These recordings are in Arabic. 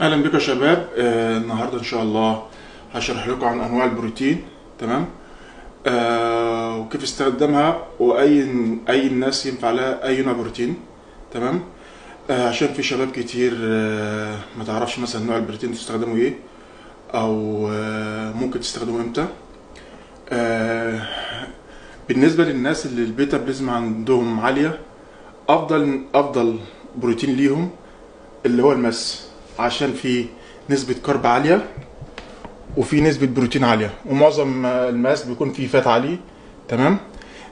أهلا بكم يا شباب. آه النهارده إن شاء الله هشرح لكم عن أنواع البروتين تمام؟ آه وكيف استخدامها وأي أي الناس ينفع لها أي نوع بروتين تمام؟ آه عشان في شباب كتير آه ما تعرفش مثلا نوع البروتين تستخدمه إيه أو آه ممكن تستخدمه إمتى. آه بالنسبة للناس اللي ال metabolism عندهم عالية أفضل أفضل بروتين ليهم اللي هو ال mass عشان في نسبة carb عالية وفي نسبة بروتين عالية. ومعظم ال mass بيكون فيه fat عالي. تمام؟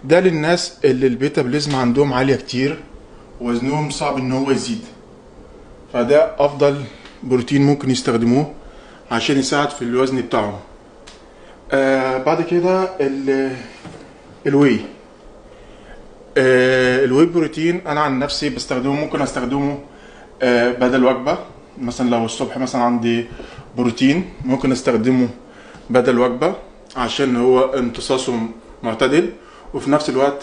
ده للناس اللي ال metabolism عندهم عالية كتير وزنهم صعب إن هو يزيد. فده أفضل بروتين ممكن يستخدموه عشان يساعد في الوزن بتاعهم. آه بعد كده ال- ال whey آه ال whey protein أنا عن نفسي بستخدمه ممكن أستخدمه آه بدل وجبة. مثلا لو الصبح مثلا عندي بروتين ممكن أستخدمه بدل وجبة عشان هو امتصاصه معتدل وفي نفس الوقت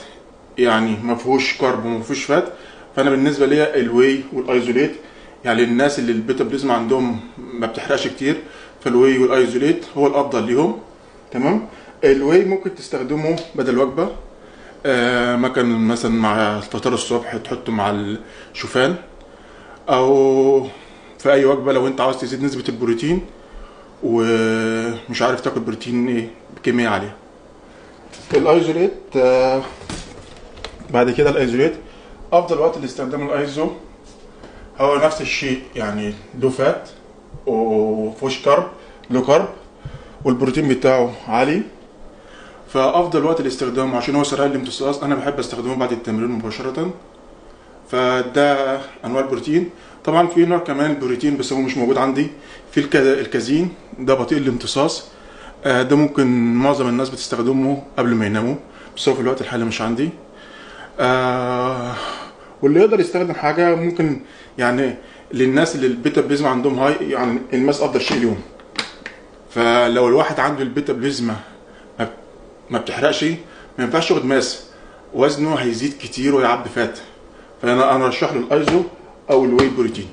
يعني ما فيهوش carb وما فيهوش fat. فأنا بالنسبة لي ال whey وال isolate يعني الناس اللي ال metabolism عندهم ما بتحرقش كتير فال whey وال isolate هو الأفضل ليهم. تمام؟ ال whey ممكن تستخدمه بدل وجبة آه ممكن مثلا مع الفطار الصبح تحطه مع الشوفان أو في أي وجبة لو أنت عاوز تزيد نسبة البروتين ومش عارف تاكل بروتين إيه بكمية عالية. ال isolate آه، بعد كده ال isolate. أفضل وقت لاستخدام الأيزو هو نفس الشيء يعني له فات وفوش كارب له كارب والبروتين بتاعه عالي. فأفضل وقت لاستخدامه عشان هو سريع الامتصاص أنا بحب أستخدمه بعد التمرين مباشرة. فده أنواع البروتين. طبعا في نوع كمان البروتين بس هو مش موجود عندي في الك- الكازين ده بطيء الامتصاص آه، ده ممكن معظم الناس بتستخدمه قبل ما يناموا بس هو في الوقت الحالي مش عندي. آه، واللي يقدر يستخدم حاجة ممكن يعني للناس اللي ال metabolism عندهم high يعني ال mass أفضل شيء ليهم فلو الواحد عنده ال metabolism ما- ما بتحرقش ما ينفعش ياخد mass. وزنه هيزيد كتير ويعبي fat. فانا أنا ارشح له الأيزو أو ال whey protein